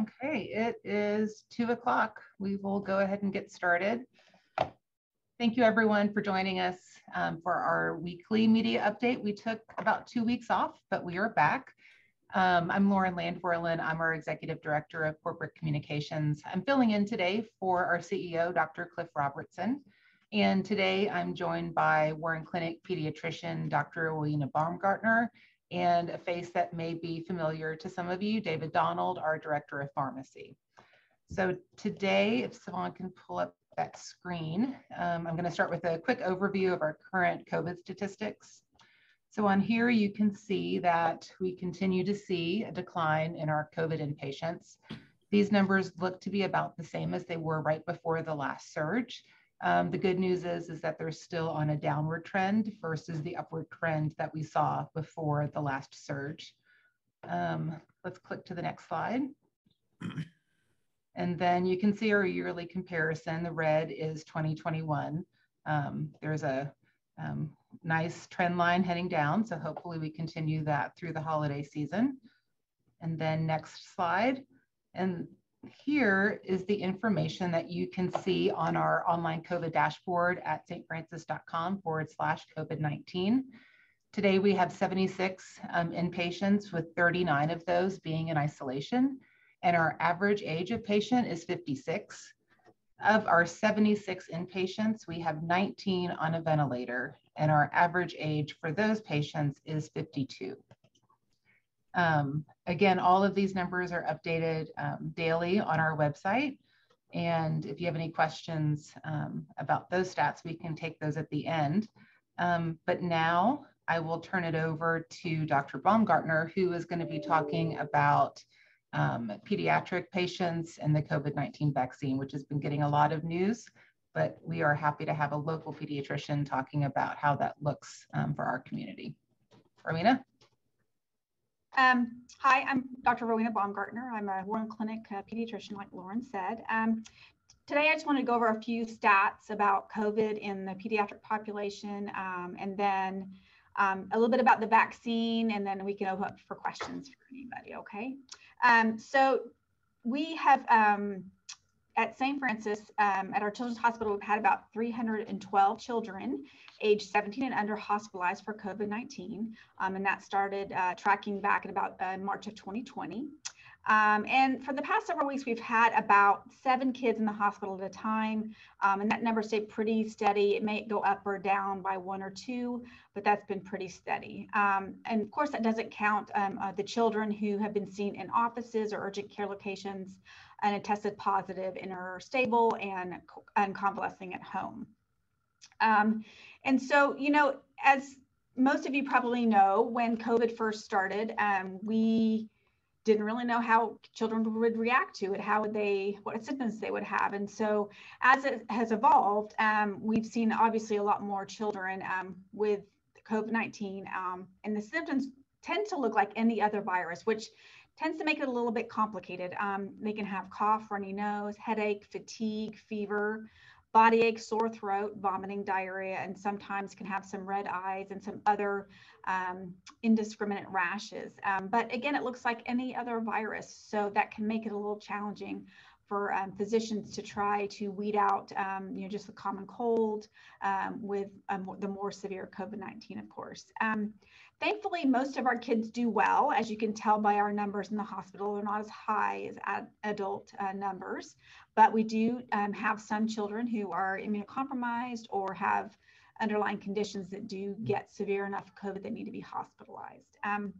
Okay, it is two o'clock. We will go ahead and get started. Thank you everyone for joining us um, for our weekly media update. We took about two weeks off, but we are back. Um, I'm Lauren Landvorlin. I'm our Executive Director of Corporate Communications. I'm filling in today for our CEO, Dr. Cliff Robertson. And today I'm joined by Warren Clinic pediatrician, Dr. Rowena Baumgartner, and a face that may be familiar to some of you, David Donald, our Director of Pharmacy. So today, if someone can pull up that screen, um, I'm going to start with a quick overview of our current COVID statistics. So on here, you can see that we continue to see a decline in our COVID inpatients. These numbers look to be about the same as they were right before the last surge. Um, the good news is, is that they're still on a downward trend versus the upward trend that we saw before the last surge. Um, let's click to the next slide. And then you can see our yearly comparison. The red is 2021. Um, there's a um, nice trend line heading down. So hopefully we continue that through the holiday season. And then next slide. And here is the information that you can see on our online COVID dashboard at stfrancis.com forward slash COVID-19. Today we have 76 um, inpatients with 39 of those being in isolation and our average age of patient is 56. Of our 76 inpatients, we have 19 on a ventilator and our average age for those patients is 52. Um, again, all of these numbers are updated um, daily on our website. And if you have any questions um, about those stats, we can take those at the end. Um, but now I will turn it over to Dr. Baumgartner, who is going to be talking about um, pediatric patients and the COVID-19 vaccine, which has been getting a lot of news, but we are happy to have a local pediatrician talking about how that looks um, for our community. Rowena? Um, hi, I'm Dr. Rowena Baumgartner. I'm a Warren Clinic uh, pediatrician, like Lauren said. Um, today, I just want to go over a few stats about COVID in the pediatric population, um, and then um, a little bit about the vaccine, and then we can open up for questions for anybody, okay? Um, so we have um, at St. Francis, um, at our Children's Hospital, we've had about 312 children age 17 and under hospitalized for COVID 19. Um, and that started uh, tracking back in about uh, March of 2020. Um, and for the past several weeks, we've had about seven kids in the hospital at a time, um, and that number stayed pretty steady. It may go up or down by one or two, but that's been pretty steady. Um, and of course, that doesn't count um, uh, the children who have been seen in offices or urgent care locations and tested positive and are stable and, and convalescing at home. Um, and so, you know, as most of you probably know, when COVID first started, um, we didn't really know how children would react to it, how would they, what symptoms they would have. And so as it has evolved, um, we've seen obviously a lot more children um, with COVID-19 um, and the symptoms tend to look like any other virus, which tends to make it a little bit complicated. Um, they can have cough, runny nose, headache, fatigue, fever, body ache, sore throat, vomiting, diarrhea, and sometimes can have some red eyes and some other um, indiscriminate rashes. Um, but again, it looks like any other virus, so that can make it a little challenging for um, physicians to try to weed out, um, you know, just the common cold um, with um, the more severe COVID-19, of course. Thankfully, most of our kids do well, as you can tell by our numbers in the hospital. They're not as high as ad adult uh, numbers, but we do um, have some children who are immunocompromised or have underlying conditions that do get severe enough COVID that need to be hospitalized. Um,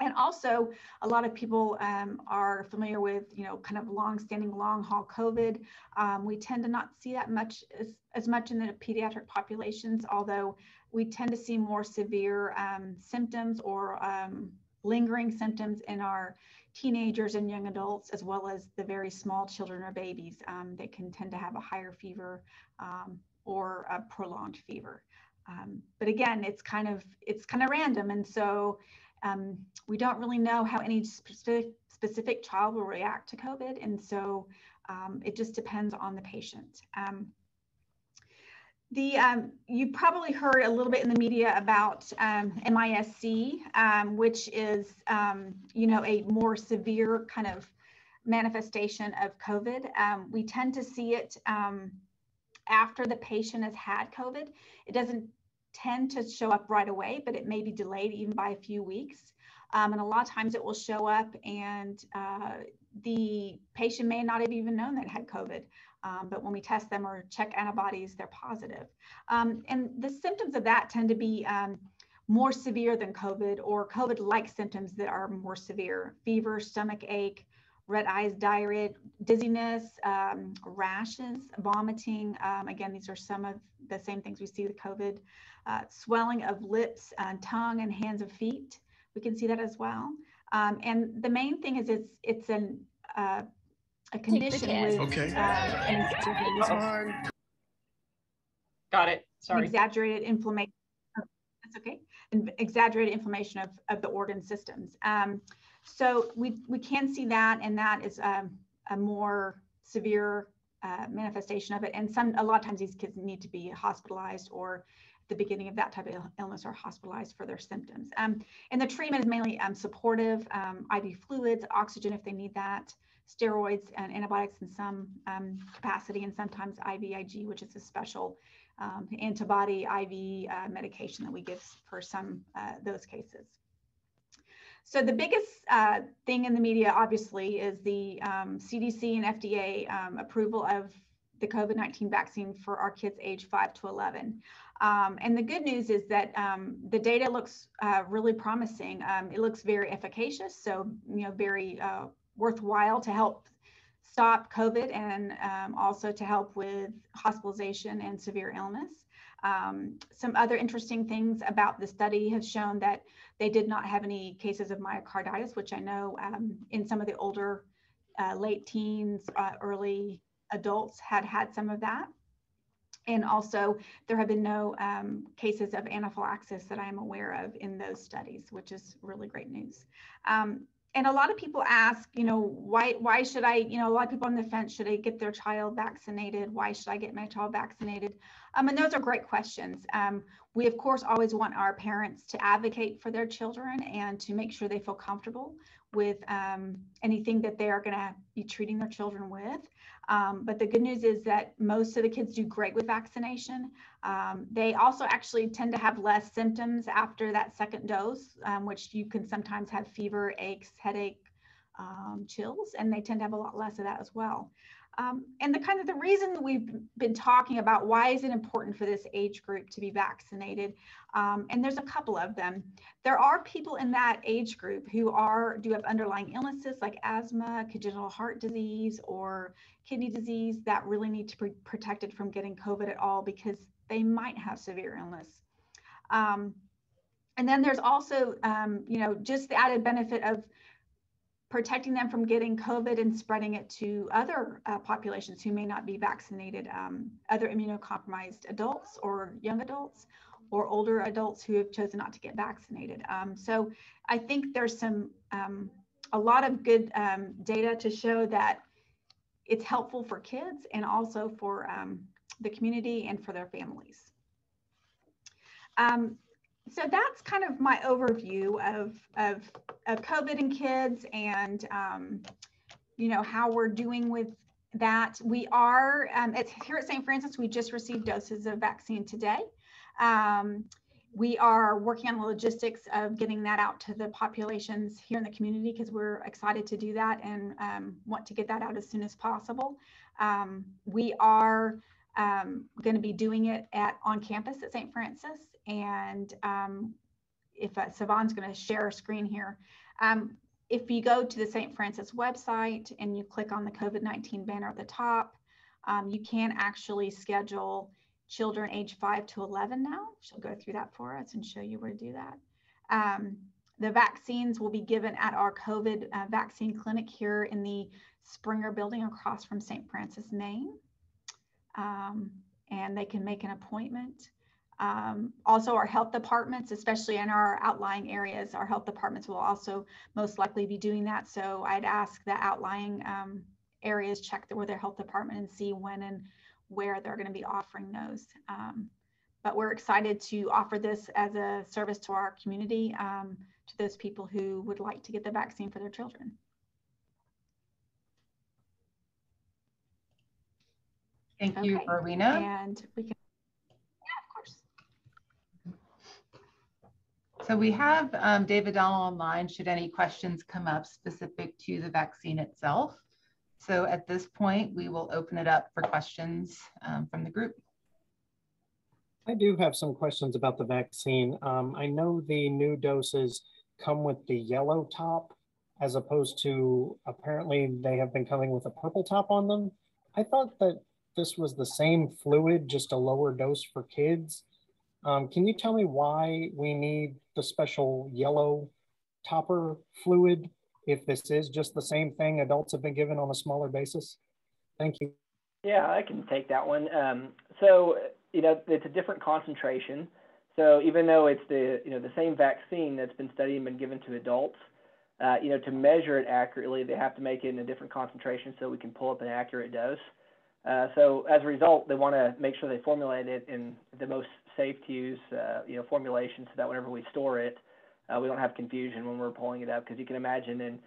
and also, a lot of people um, are familiar with, you know, kind of long-standing long-haul COVID. Um, we tend to not see that much as, as much in the pediatric populations, although we tend to see more severe um, symptoms or um, lingering symptoms in our teenagers and young adults, as well as the very small children or babies um, that can tend to have a higher fever um, or a prolonged fever. but again, it's kind of it's kind of random, and so um, we don't really know how any specific, specific child will react to COVID. And so um, it just depends on the patient. Um, the, um, you probably heard a little bit in the media about um, MIS-C, um, which is, you know, a more severe kind of manifestation of COVID. Um, we tend to see it um, after the patient has had COVID. It doesn't tend to show up right away, but it may be delayed even by a few weeks. Um, and a lot of times it will show up and uh, the patient may not have even known that had COVID. Um, but when we test them or check antibodies, they're positive. Um, and the symptoms of that tend to be um, more severe than COVID or COVID like symptoms that are more severe fever, stomach ache, red eyes, diarrhea, dizziness, um, rashes, vomiting. Um, again, these are some of the same things we see with COVID. Uh, swelling of lips, and tongue, and hands and feet. We can see that as well. Um, and the main thing is it's it's an uh, a condition with Okay. uh, Got it. Sorry. exaggerated inflammation. That's okay. And exaggerated inflammation of, of the organ systems. Um, so we, we can see that, and that is um, a more severe uh, manifestation of it. And some, a lot of times these kids need to be hospitalized or at the beginning of that type of illness are hospitalized for their symptoms. Um, and the treatment is mainly um, supportive, um, IV fluids, oxygen if they need that, steroids and antibiotics in some um, capacity, and sometimes IVIG, which is a special um, antibody IV uh, medication that we give for some uh, those cases. So the biggest uh, thing in the media, obviously, is the um, CDC and FDA um, approval of the COVID-19 vaccine for our kids age 5 to 11. Um, and the good news is that um, the data looks uh, really promising. Um, it looks very efficacious, so you know, very uh, worthwhile to help stop COVID and um, also to help with hospitalization and severe illness. Um, some other interesting things about the study have shown that they did not have any cases of myocarditis, which I know um, in some of the older uh, late teens, uh, early adults had had some of that. And also, there have been no um, cases of anaphylaxis that I am aware of in those studies, which is really great news. Um, and a lot of people ask, you know, why why should I, you know, a lot of people on the fence, should I get their child vaccinated? Why should I get my child vaccinated? Um, and those are great questions. Um, we of course always want our parents to advocate for their children and to make sure they feel comfortable with um, anything that they are going to be treating their children with. Um, but the good news is that most of the kids do great with vaccination. Um, they also actually tend to have less symptoms after that second dose, um, which you can sometimes have fever, aches, headache, um, chills, and they tend to have a lot less of that as well. Um, and the kind of the reason we've been talking about why is it important for this age group to be vaccinated, um, and there's a couple of them. There are people in that age group who are do have underlying illnesses like asthma, congenital heart disease, or kidney disease that really need to be protected from getting COVID at all because they might have severe illness. Um, and then there's also, um, you know, just the added benefit of protecting them from getting COVID and spreading it to other uh, populations who may not be vaccinated, um, other immunocompromised adults or young adults or older adults who have chosen not to get vaccinated. Um, so I think there's some, um, a lot of good um, data to show that it's helpful for kids and also for um, the community and for their families. So that's kind of my overview of, of, of COVID and kids and, um, you know, how we're doing with that. We are, um, here at St. Francis, we just received doses of vaccine today. Um, we are working on the logistics of getting that out to the populations here in the community because we're excited to do that and um, want to get that out as soon as possible. Um, we are um, going to be doing it at on campus at St. Francis and um, if uh, Savon's going to share a screen here, um, if you go to the St. Francis website and you click on the COVID-19 banner at the top, um, you can actually schedule children age 5 to 11 now. She'll go through that for us and show you where to do that. Um, the vaccines will be given at our COVID uh, vaccine clinic here in the Springer building across from St. Francis, Main. Um, and they can make an appointment. Um, also, our health departments, especially in our outlying areas, our health departments will also most likely be doing that. So I'd ask the outlying um, areas check with their health department and see when and where they're going to be offering those. Um, but we're excited to offer this as a service to our community, um, to those people who would like to get the vaccine for their children. Thank okay. you, Rowena. And we can So we have um, David Donnell online should any questions come up specific to the vaccine itself. So at this point, we will open it up for questions um, from the group. I do have some questions about the vaccine. Um, I know the new doses come with the yellow top as opposed to apparently they have been coming with a purple top on them. I thought that this was the same fluid, just a lower dose for kids. Um, can you tell me why we need the special yellow topper fluid if this is just the same thing adults have been given on a smaller basis? Thank you. Yeah, I can take that one. Um, so, you know, it's a different concentration. So even though it's the, you know, the same vaccine that's been studied and been given to adults, uh, you know, to measure it accurately, they have to make it in a different concentration so we can pull up an accurate dose. Uh, so as a result, they want to make sure they formulate it in the most safe to use, uh, you know, formulation so that whenever we store it, uh, we don't have confusion when we're pulling it up. Because you can imagine in,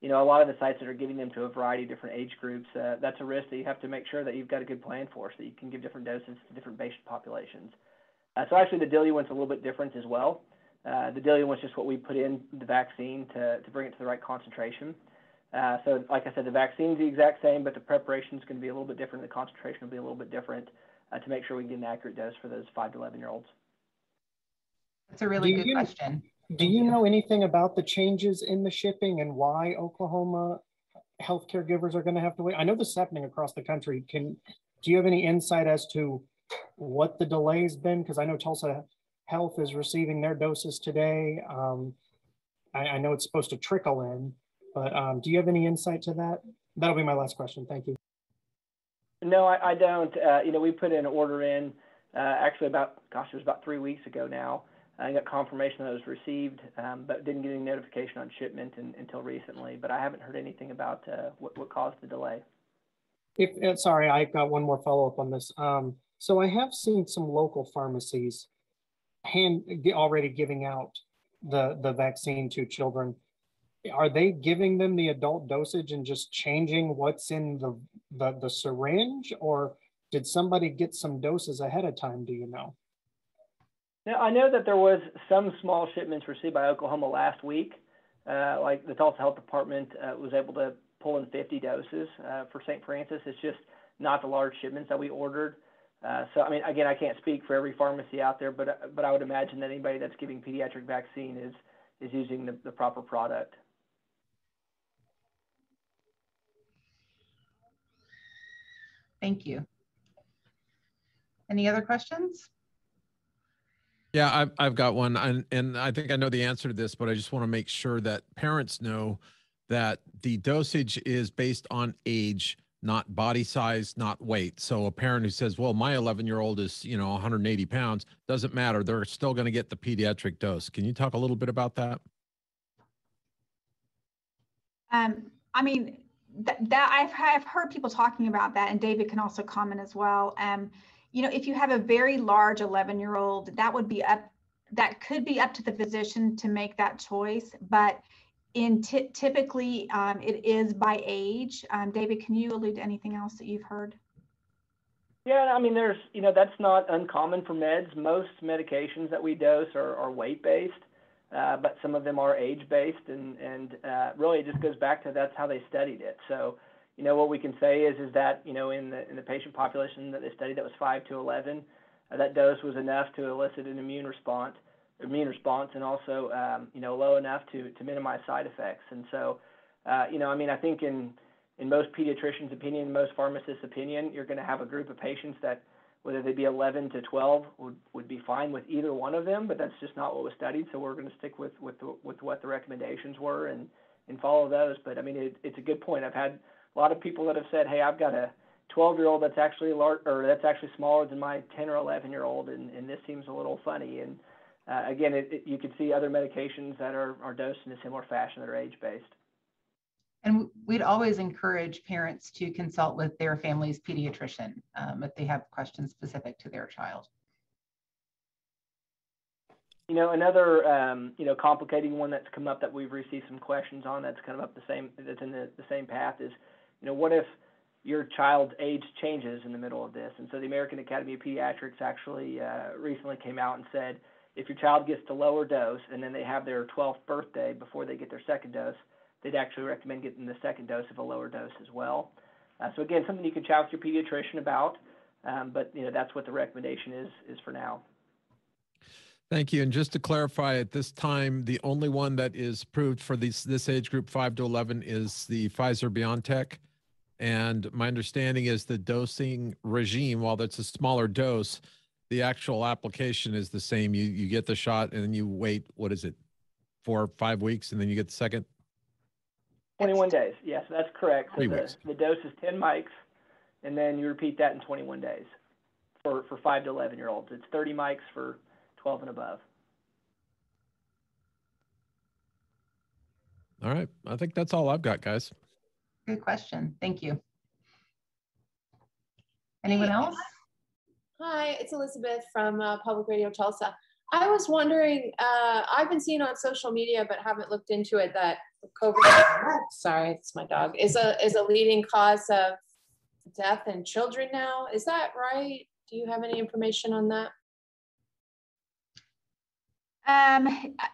you know, a lot of the sites that are giving them to a variety of different age groups, uh, that's a risk that you have to make sure that you've got a good plan for, so you can give different doses to different patient populations. Uh, so actually, the diluent's a little bit different as well. Uh, the diluent's just what we put in the vaccine to, to bring it to the right concentration. Uh, so, like I said, the vaccine's the exact same, but the preparation is going to be a little bit different. The concentration will be a little bit different uh, to make sure we get an accurate dose for those five to 11 year olds. That's a really Do good you- question. Do you know anything about the changes in the shipping and why Oklahoma healthcare givers are going to have to wait? I know this is happening across the country. Can do you have any insight as to what the delay's been? Because I know Tulsa Health is receiving their doses today. Um, I, I know it's supposed to trickle in, but um, do you have any insight to that? That'll be my last question. Thank you. No, I, I don't. Uh, you know, we put an order in uh, actually about, gosh, it was about three weeks ago now. I got confirmation that it was received, um, but didn't get any notification on shipment in, until recently. But I haven't heard anything about uh, what, what caused the delay. If uh, sorry, I've got one more follow up on this. Um, so I have seen some local pharmacies hand already giving out the the vaccine to children. Are they giving them the adult dosage and just changing what's in the the, the syringe, or did somebody get some doses ahead of time? Do you know? Now, I know that there was some small shipments received by Oklahoma last week. Uh, like the Tulsa Health Department uh, was able to pull in 50 doses uh, for St. Francis. It's just not the large shipments that we ordered. Uh, so, I mean, again, I can't speak for every pharmacy out there, but but I would imagine that anybody that's giving pediatric vaccine is is using the, the proper product. Thank you. Any other questions? Yeah, I've, I've got one. And, and I think I know the answer to this, but I just want to make sure that parents know that the dosage is based on age, not body size, not weight. So a parent who says, well, my 11 year old is, you know, 180 pounds, doesn't matter. They're still going to get the pediatric dose. Can you talk a little bit about that? Um, I mean, th- that I've, I've heard people talking about that, and David can also comment as well. Um, you know, if you have a very large 11 year old, that would be up, that could be up to the physician to make that choice. But in ty- typically, um, it is by age. Um, David, can you allude to anything else that you've heard? Yeah, I mean, there's, you know, that's not uncommon for meds. Most medications that we dose are, are weight based, uh, but some of them are age based, and and uh, really it just goes back to that's how they studied it. So, you know, what we can say is is that you know in the in the patient population that they studied that was five to 11, uh, that dose was enough to elicit an immune response, immune response, and also um, you know low enough to to minimize side effects. And so, uh, you know, I mean, I think in in most pediatricians' opinion, most pharmacists' opinion, you're going to have a group of patients that, whether they be 11 to 12, would, would be fine with either one of them, but that's just not what was studied. So we're going to stick with with the, with what the recommendations were and and follow those. But I mean, it, it's a good point. I've had a lot of people that have said, "Hey, I've got a 12 year old that's actually large, or that's actually smaller than my 10 or 11 year old, and, and this seems a little funny." And uh, again, it, it, you can see other medications that are, are dosed in a similar fashion that are age based. And we'd always encourage parents to consult with their family's pediatrician um, if they have questions specific to their child. You know, another um, you know complicating one that's come up that we've received some questions on that's kind of up the same that's in the, the same path is, you know, what if your child's age changes in the middle of this. And so the American Academy of Pediatrics actually uh, recently came out and said if your child gets to lower dose and then they have their 12th birthday before they get their second dose, they'd actually recommend getting the second dose of a lower dose as well. Uh, so again, something you can chat with your pediatrician about, um, but you know that's what the recommendation is is for now. Thank you. And just to clarify, at this time, the only one that is approved for this this age group, five to eleven, is the Pfizer BioNTech. And my understanding is the dosing regime, while that's a smaller dose, the actual application is the same. You you get the shot and then you wait. What is it, four or five weeks, and then you get the second. 21 days. Yes, that's correct. So the, the dose is 10 mics, and then you repeat that in 21 days for, for 5 to 11 year olds. It's 30 mics for 12 and above. All right. I think that's all I've got, guys. Good question. Thank you. Anyone else? Hi, it's Elizabeth from uh, Public Radio Tulsa. I was wondering, uh, I've been seeing on social media, but haven't looked into it, that COVID, sorry, it's my dog, is a, is a leading cause of death in children now. Is that right? Do you have any information on that? Um,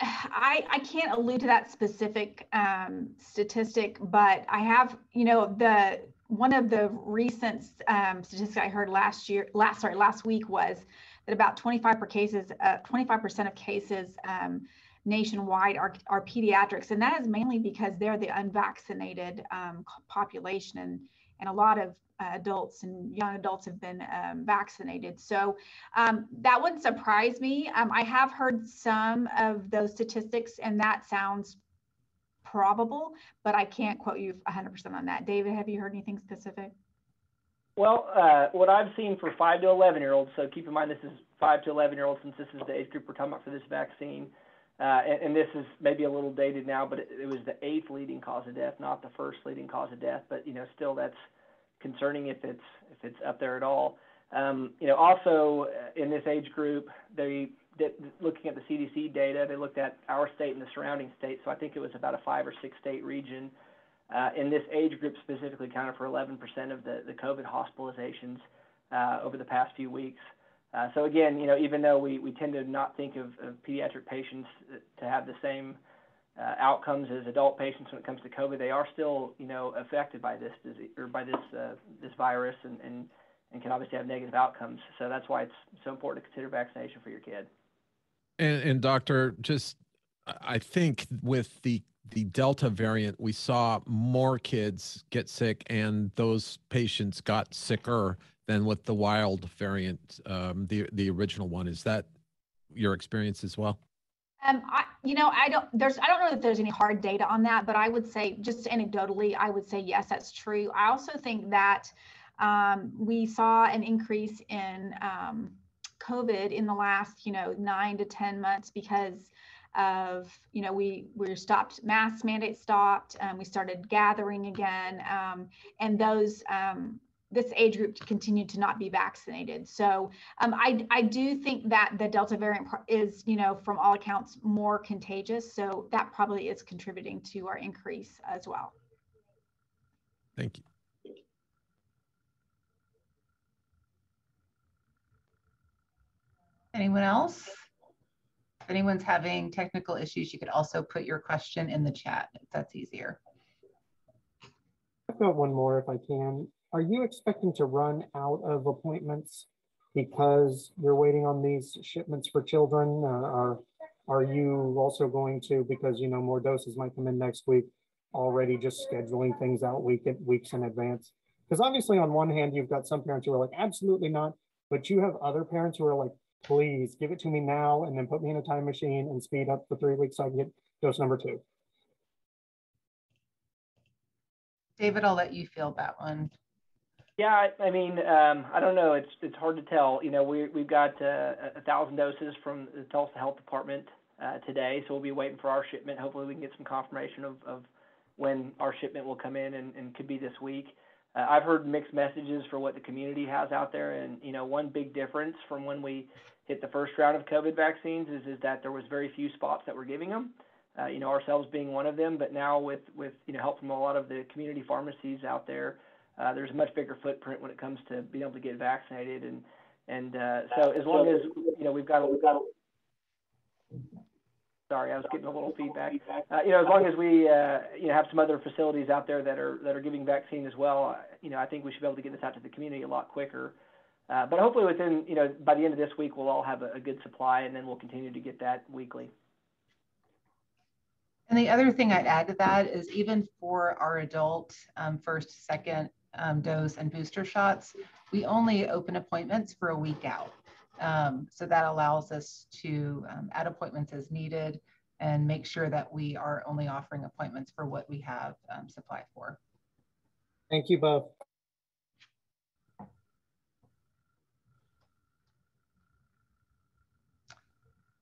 I, I can't allude to that specific um, statistic, but I have, you know, the one of the recent um, statistics I heard last year, last sorry, last week was that about 25 per cases, uh, 25% of cases um, nationwide are, are pediatrics, and that is mainly because they're the unvaccinated um, population, and and a lot of uh, adults and young adults have been um, vaccinated. So um, that wouldn't surprise me. Um, I have heard some of those statistics, and that sounds probable, but I can't quote you 100% on that. David, have you heard anything specific? Well, uh, what I've seen for 5 to 11 year olds, so keep in mind this is 5 to 11 year olds since this is the age group we're talking about for this vaccine. Uh, and, and, this is maybe a little dated now, but it, it, was the eighth leading cause of death, not the first leading cause of death. But you know, still that's concerning if it's if it's up there at all. Um, you know, also uh, in this age group, they did, looking at the CDC data, they looked at our state and the surrounding states. So I think it was about a five or six state region. Uh, in this age group specifically, accounted for 11% of the, the COVID hospitalizations uh, over the past few weeks. Uh, so again, you know, even though we, we tend to not think of, of pediatric patients to have the same uh, outcomes as adult patients when it comes to COVID, they are still, you know, affected by this disease or by this uh, this virus and, and and can obviously have negative outcomes. So that's why it's so important to consider vaccination for your kid. And, and doctor, just I think with the the Delta variant, we saw more kids get sick, and those patients got sicker than with the wild variant, um, the the original one. Is that your experience as well? Um, I, you know, I don't, there's, I don't know that there's any hard data on that, but I would say just anecdotally, I would say, yes, that's true. I also think that um, we saw an increase in um, COVID in the last, you know, nine to 10 months because of, you know, we, we stopped, mask mandates stopped, um, we started gathering again, um, and those, um, this age group continued to not be vaccinated. So um, I, I do think that the Delta variant is, you know, from all accounts, more contagious. So that probably is contributing to our increase as well. Thank you. Anyone else? If anyone's having technical issues, you could also put your question in the chat if that's easier. I've got one more if I can are you expecting to run out of appointments because you're waiting on these shipments for children? Uh, are, are you also going to, because you know more doses might come in next week, already just scheduling things out week weeks in advance? Because obviously on one hand, you've got some parents who are like, absolutely not, but you have other parents who are like, please give it to me now and then put me in a time machine and speed up for three weeks so I can get dose number two. David, I'll let you field that one. Yeah, I, I mean, um, I don't know. It's it's hard to tell. You know, we we've got uh, a thousand doses from the Tulsa Health Department uh, today, so we'll be waiting for our shipment. Hopefully, we can get some confirmation of, of when our shipment will come in, and, and could be this week. Uh, I've heard mixed messages for what the community has out there, and you know, one big difference from when we hit the first round of COVID vaccines is is that there was very few spots that were giving them. Uh, you know, ourselves being one of them, but now with with you know help from a lot of the community pharmacies out there uh, there's a much bigger footprint when it comes to being able to get vaccinated. And, and uh, so as long as, you know, we've got, we've got, sorry, I was getting a little feedback. Uh, you know, as long as we, uh, you know, have some other facilities out there that are, that are giving vaccine as well, uh, you know, I think we should be able to get this out to the community a lot quicker. Uh, but hopefully within, you know, by the end of this week, we'll all have a, a good supply and then we'll continue to get that weekly. And the other thing I'd add to that is even for our adult um, first, second um, dose and booster shots, we only open appointments for a week out. Um, so that allows us to um, add appointments as needed and make sure that we are only offering appointments for what we have um, supply for. Thank you both.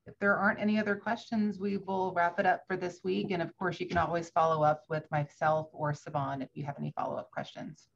If there aren't any other questions, we will wrap it up for this week. And of course, you can always follow up with myself or Saban if you have any follow-up questions.